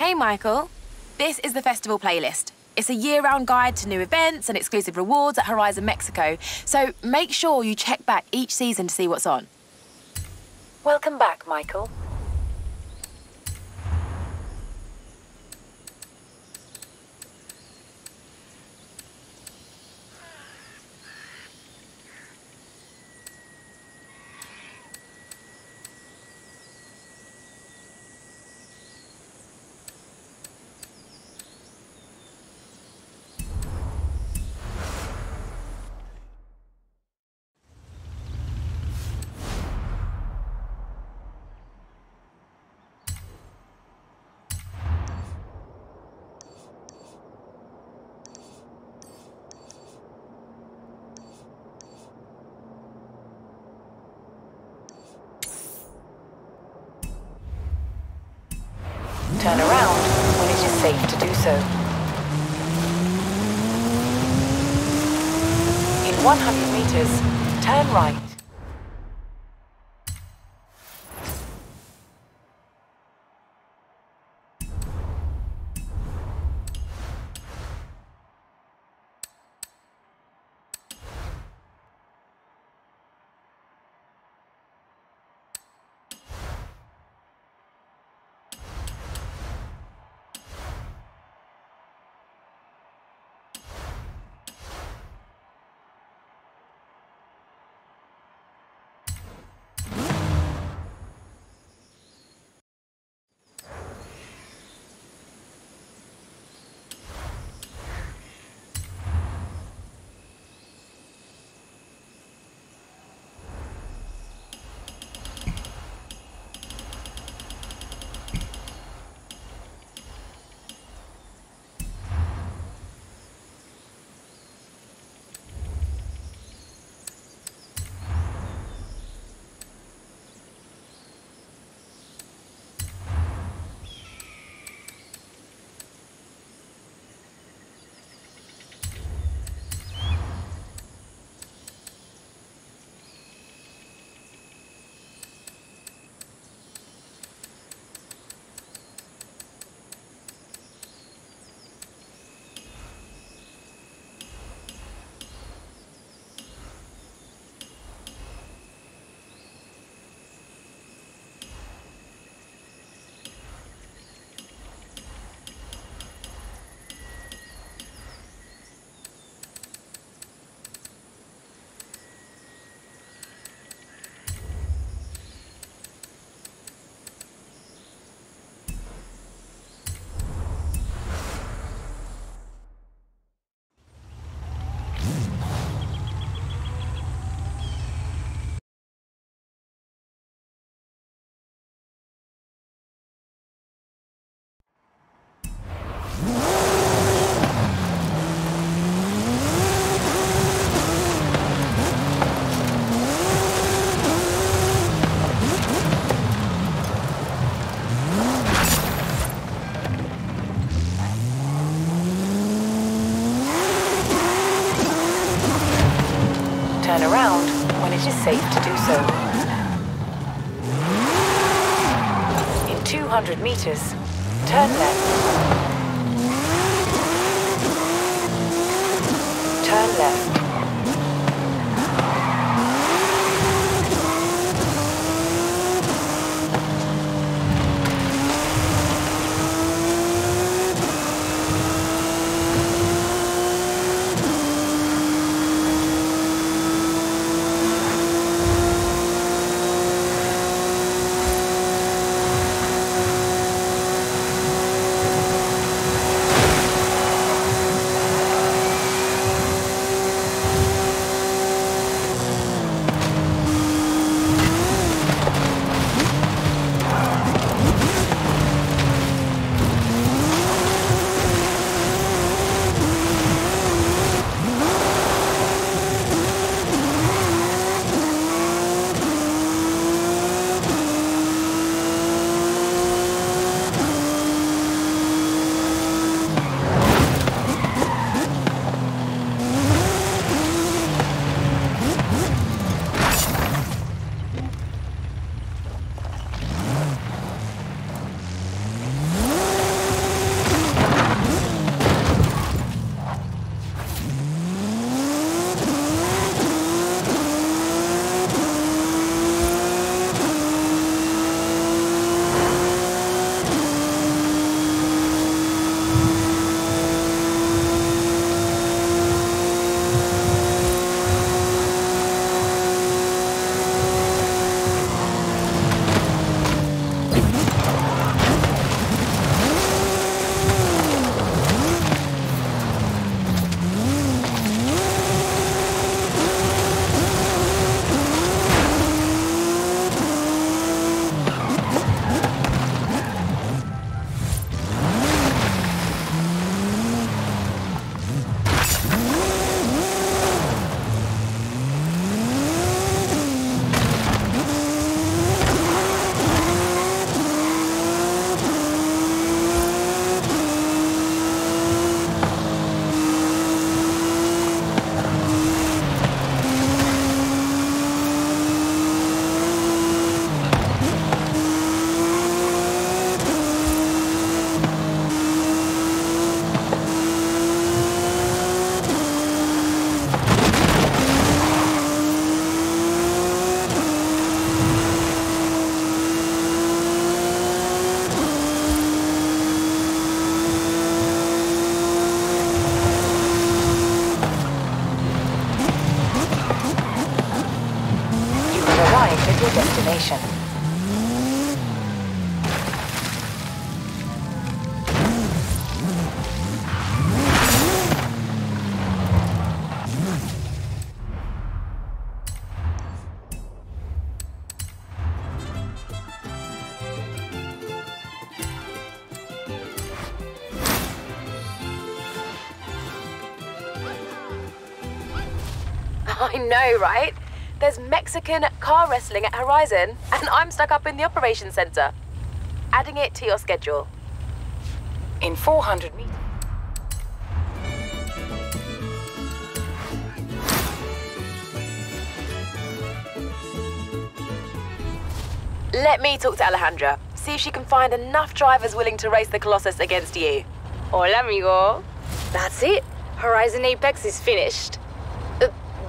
Hey, Michael. This is the festival playlist. It's a year-round guide to new events and exclusive rewards at Horizon Mexico. So make sure you check back each season to see what's on. Welcome back, Michael. Turn around when it is safe to do so. In 100 meters, turn right. It is safe to do so. In 200 meters, turn left. Right? There's Mexican car wrestling at Horizon, and I'm stuck up in the operations center. Adding it to your schedule. In 400 meters. Let me talk to Alejandra. See if she can find enough drivers willing to race the Colossus against you. Hola, amigo. That's it. Horizon Apex is finished.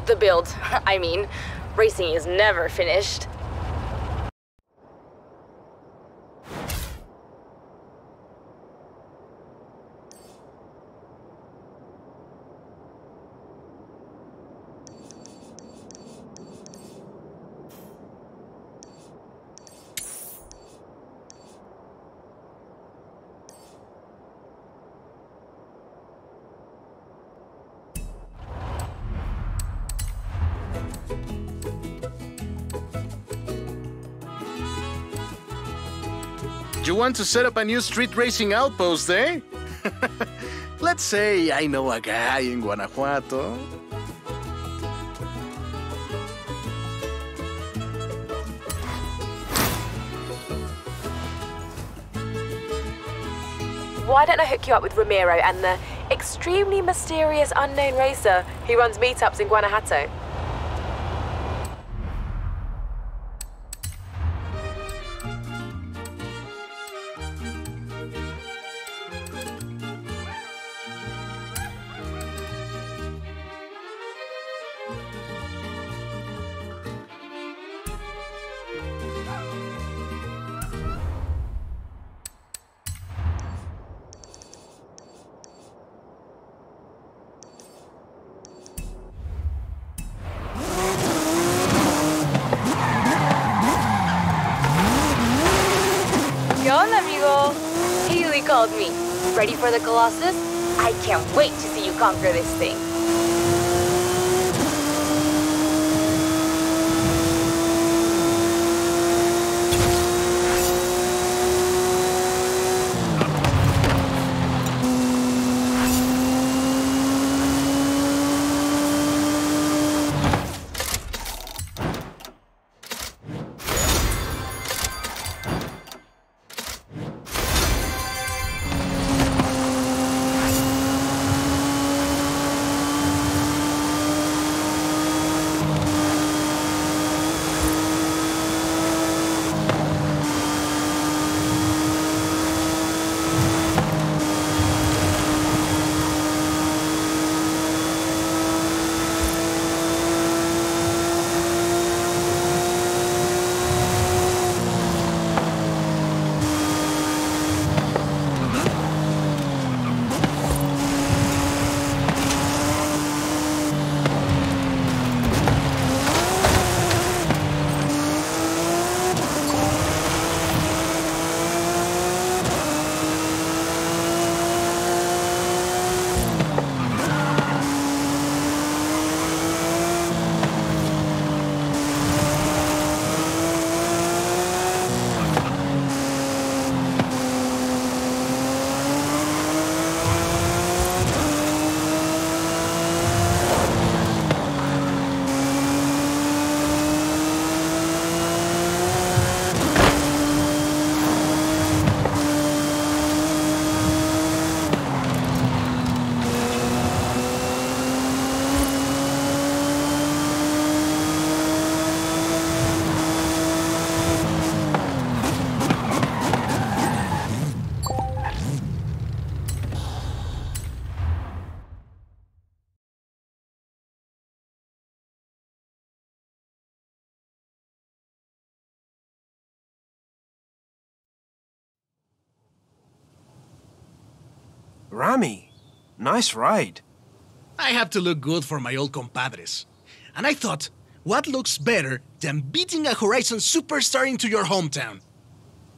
The build, I mean. Racing is never finished. Want to set up a new street racing outpost, eh? Let's say I know a guy in Guanajuato. Why don't I hook you up with Ramiro and the extremely mysterious unknown racer who runs meetups in Guanajuato? Ready for the Colossus? I can't wait to see you conquer this thing. Rami, nice ride. I have to look good for my old compadres. And I thought, what looks better than beating a Horizon superstar into your hometown?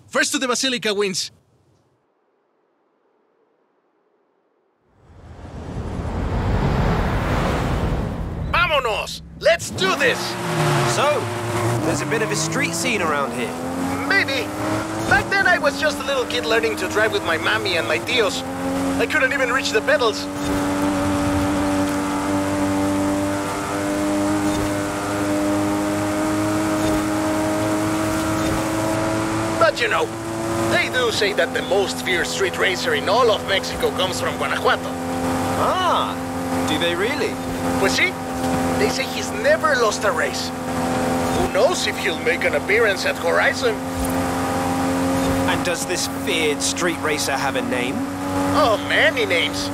First to the Basilica wins. Vámonos! Let's do this! So, there's a bit of a street scene around here. Maybe. Back then I was just a little kid learning to drive with my mommy and my tios. I couldn't even reach the pedals. But you know, they do say that the most fierce street racer in all of Mexico comes from Guanajuato. Ah, do they really? Pues sí, they say he's never lost a race. Who knows if he'll make an appearance at Horizon? And does this feared street racer have a name? Oh, many names.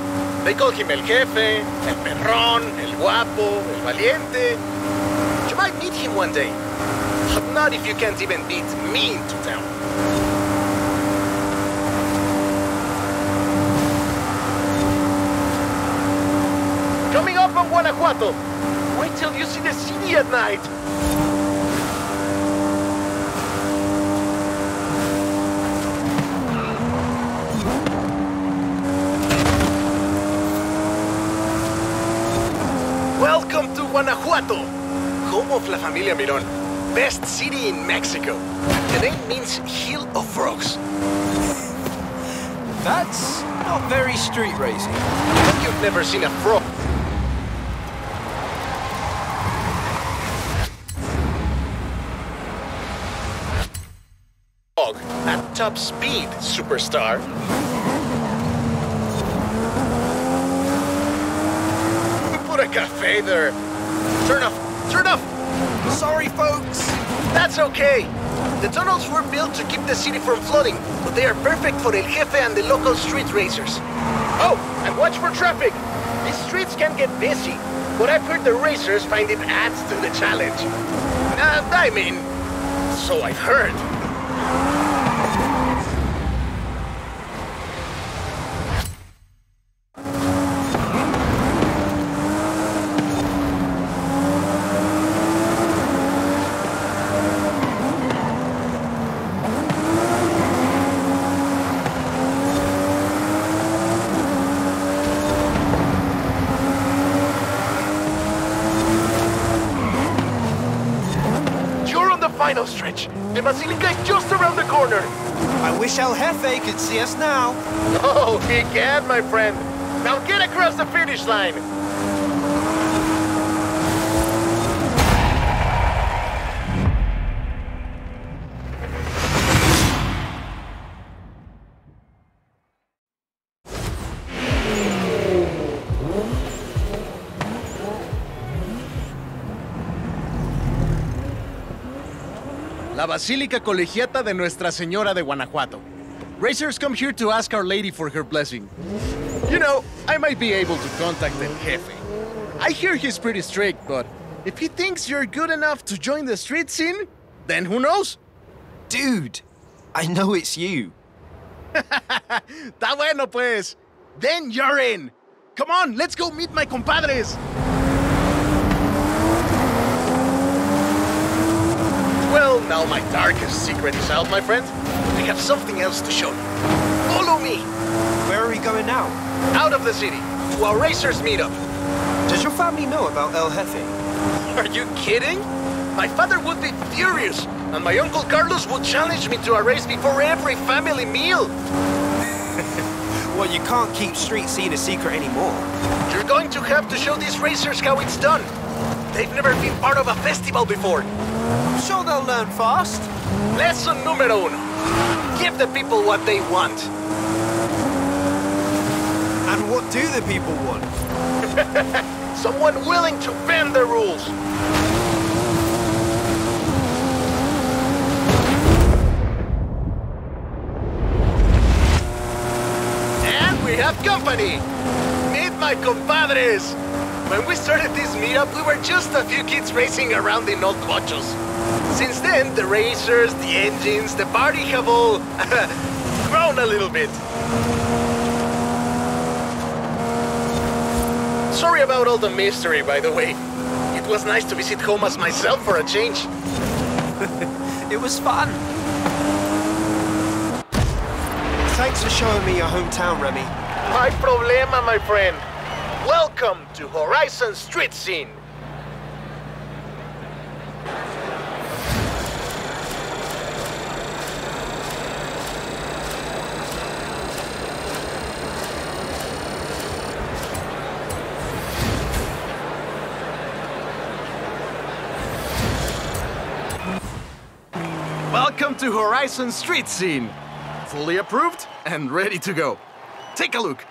They call him El Jefe, El Perrón, El Guapo, El Valiente. You might meet him one day. But not if you can't even beat me into town. Coming up on Guanajuato. Wait till you see the city at night. Welcome to Guanajuato, home of La Familia Mirón, best city in Mexico. The name means Hill of Frogs. That's not very street racing. You've never seen a frog. Frog At top speed, superstar. Put a cafe there. Turn off, turn off. Sorry, folks. That's okay. The tunnels were built to keep the city from flooding, but they are perfect for El Jefe and the local street racers. Oh, and watch for traffic. These streets can get busy, but I've heard the racers find it adds to the challenge. Uh, I mean, so I've heard. You're on the final stretch. The Basilica is just around the corner. I wish El Jefe could see us now. Oh, he can, my friend. Now get across the finish line. Basílica Colegiata de Nuestra Señora de Guanajuato. Racers come here to ask Our Lady for her blessing. You know, I might be able to contact El Jefe. I hear he's pretty strict, but if he thinks you're good enough to join the street scene, then who knows? Dude, I know it's you. Está bueno, pues. Then you're in. Come on, let's go meet my compadres. Well, now my darkest secret is out, my friend. I have something else to show you. Follow me. Where are we going now? Out of the city, to our racers meetup. Does your family know about El Jefe? Are you kidding? My father would be furious, and my uncle Carlos would challenge me to a race before every family meal. Well, you can't keep street scene a secret anymore. You're going to have to show these racers how it's done. They've never been part of a festival before. I'm sure they'll learn fast. Lesson número uno. Give the people what they want. And what do the people want? Someone willing to bend the rules. And we have company. Meet my compadres. When we started this meetup, we were just a few kids racing around in old vochos. Since then, the racers, the engines, the party have all grown a little bit. Sorry about all the mystery, by the way. It was nice to visit home as myself for a change. It was fun. Thanks for showing me your hometown, Rami. My problema, my friend. Welcome to Horizon Street Scene. Welcome to Horizon Street Scene. Fully approved and ready to go. Take a look.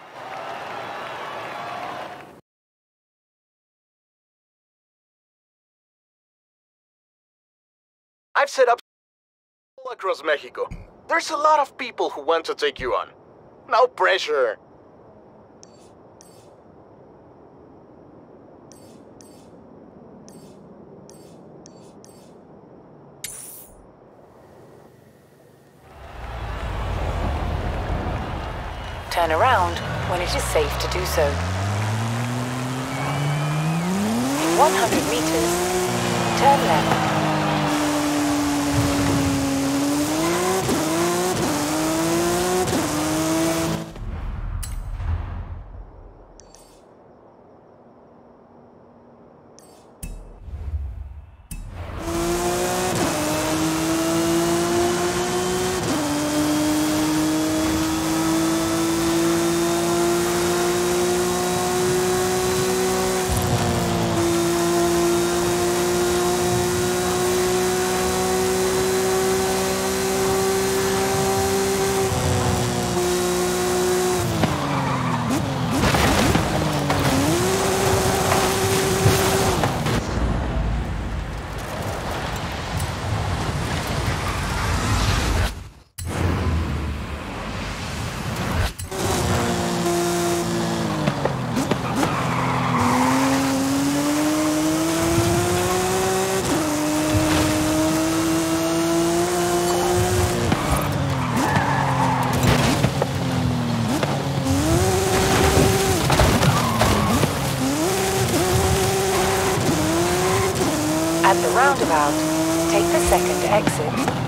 I've set up all across Mexico. There's a lot of people who want to take you on. No pressure. Turn around when it is safe to do so. In 100 meters, turn left. Take the second exit.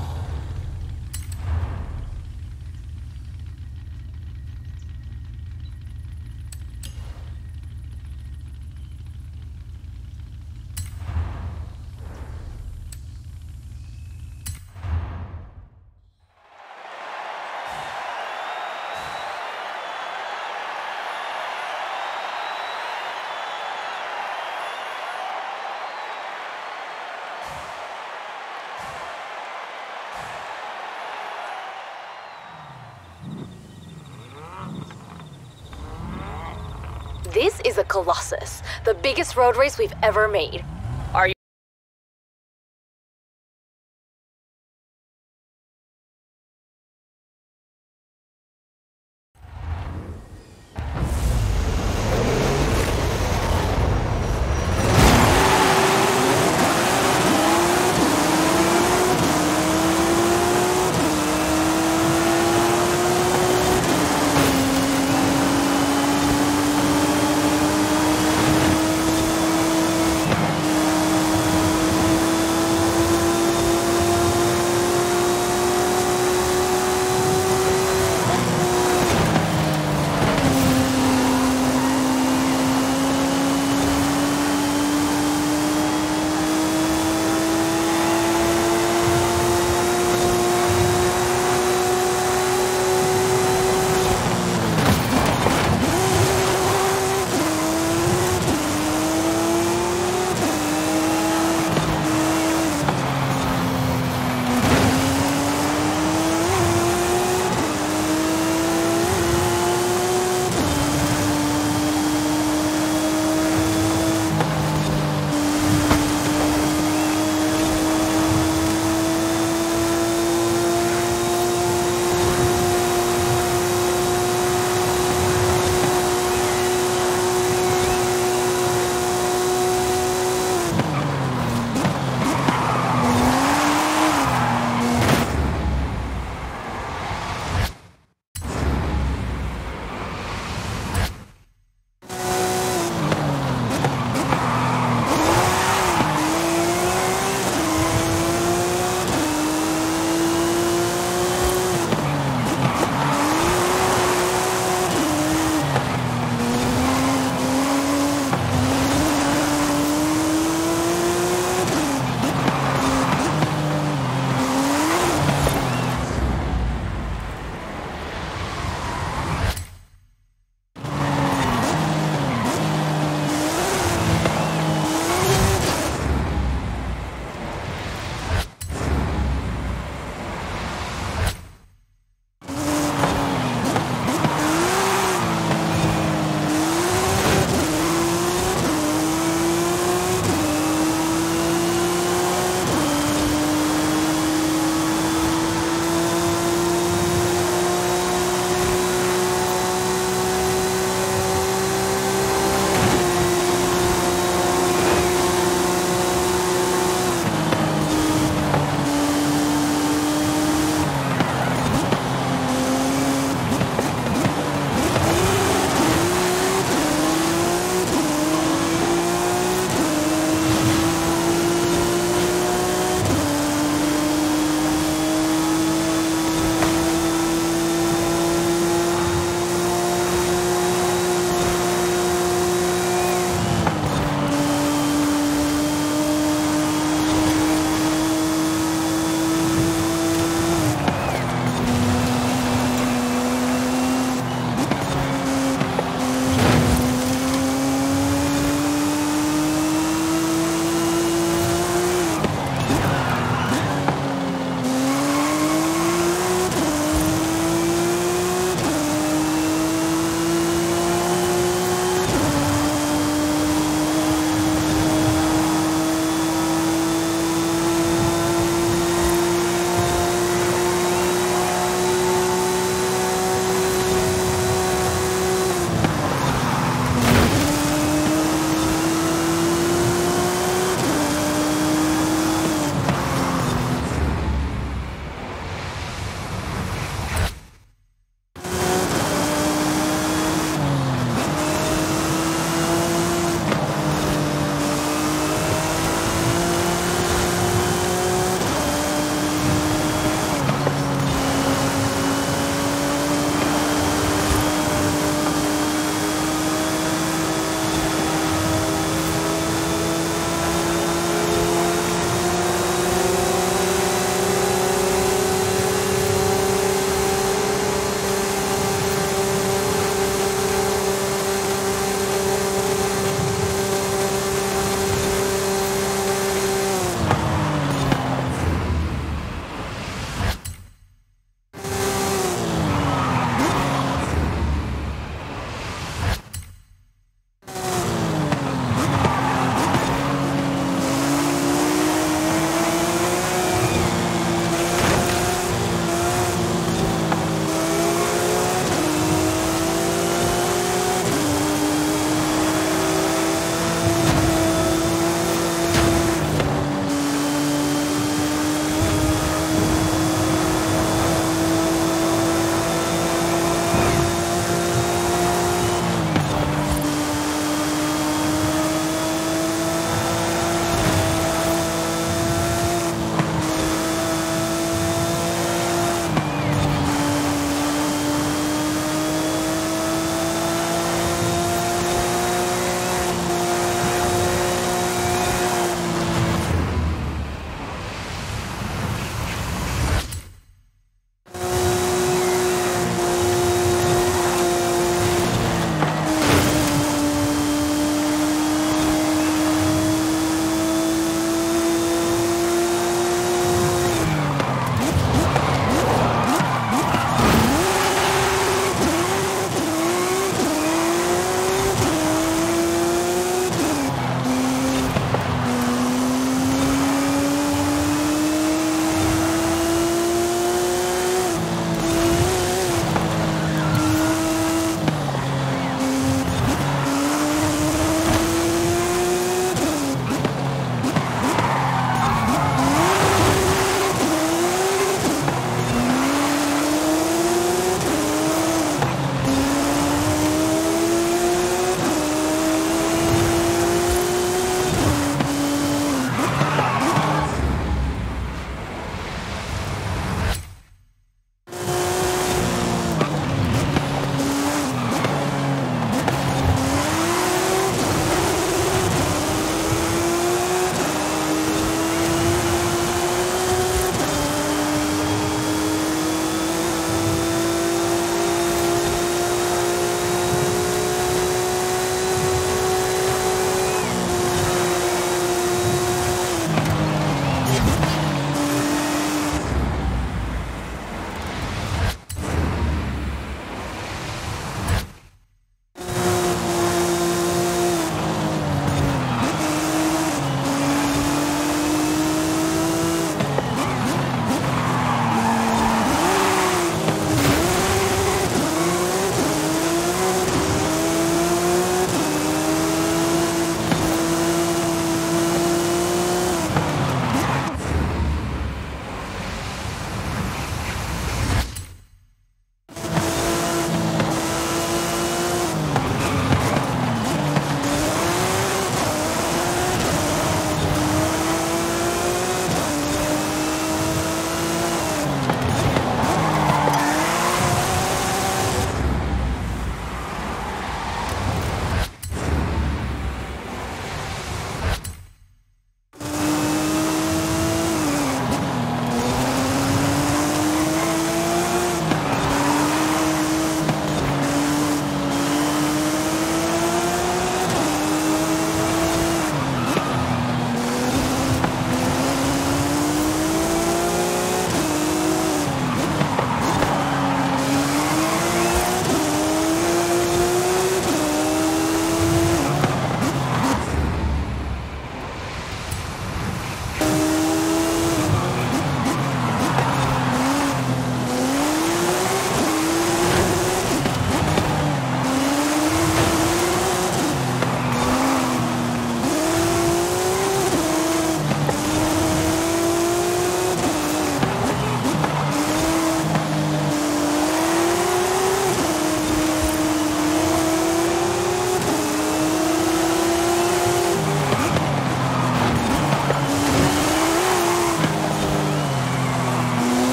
Colossus, the biggest road race we've ever made.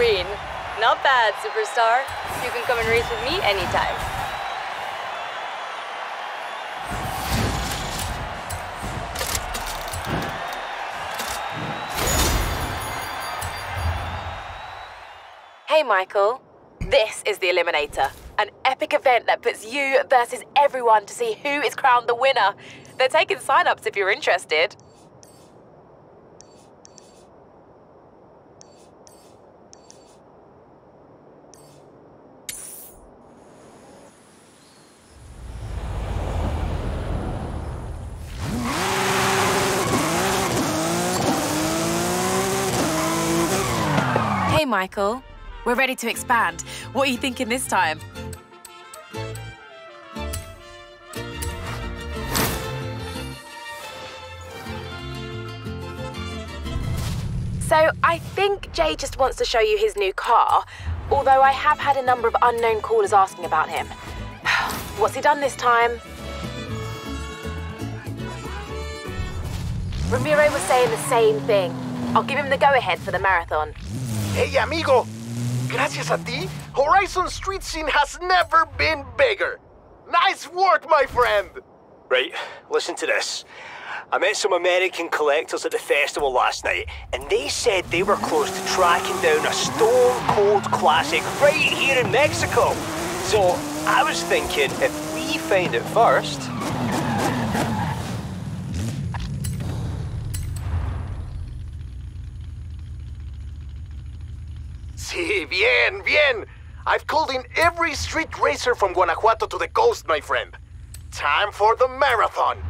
Win. Not bad, superstar. You can come and race with me anytime. Hey, Michael. This is the Eliminator, an epic event that puts you versus everyone to see who is crowned the winner. They're taking sign-ups if you're interested. Hey, Michael. We're ready to expand. What are you thinking this time? So, I think Jay just wants to show you his new car, although I have had a number of unknown callers asking about him. What's he done this time? Ramiro was saying the same thing. I'll give him the go-ahead for the marathon. Hey, amigo! Gracias a ti, Horizon Street Scene has never been bigger! Nice work, my friend! Right, listen to this. I met some American collectors at the festival last night, and they said they were close to tracking down a stone cold classic right here in Mexico. So I was thinking if we find it first. Sí, bien, bien! I've called in every street racer from Guanajuato to the coast, my friend. Time for the marathon!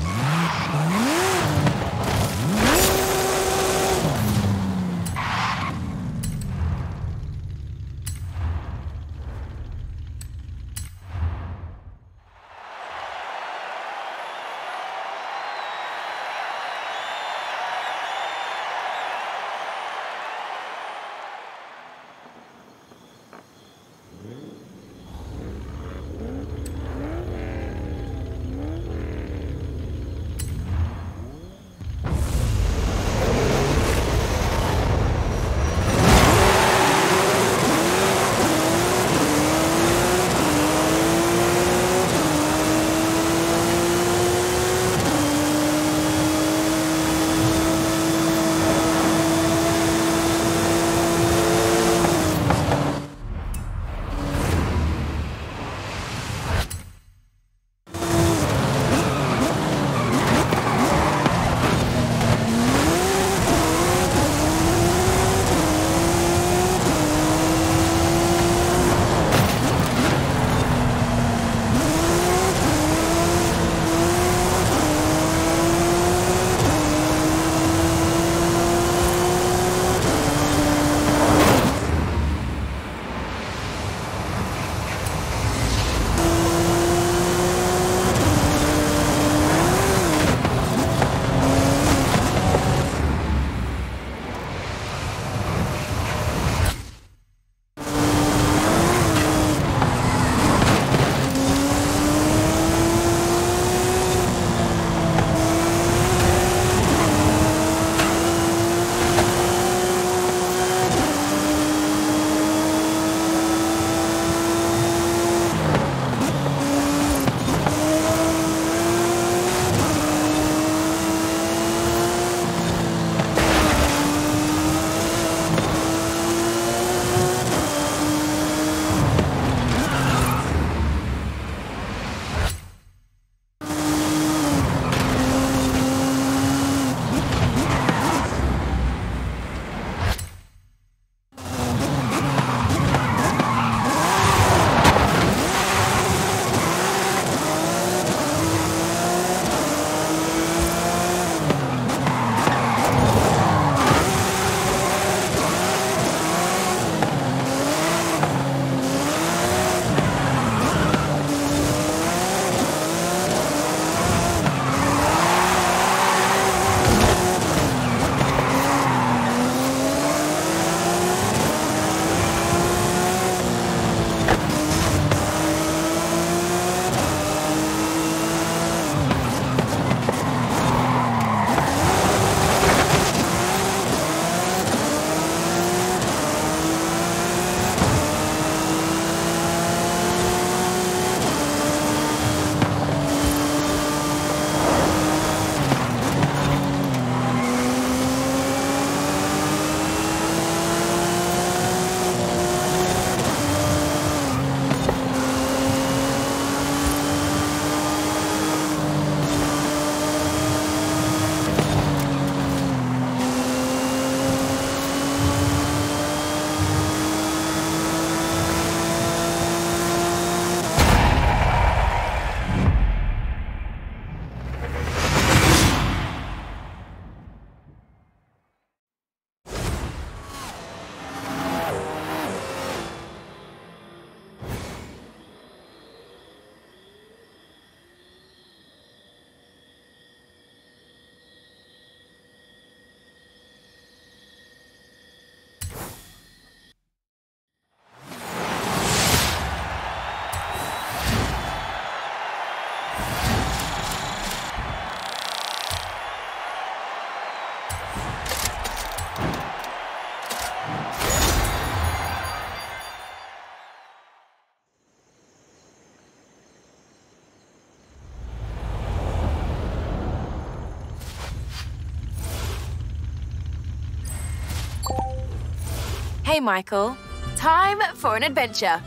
Hey, Michael. Time for an adventure.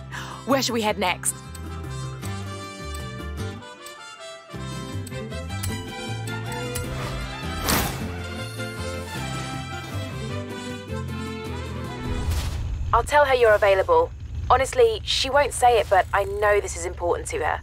Where should we head next? I'll tell her you're available. Honestly, she won't say it, but I know this is important to her.